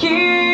keep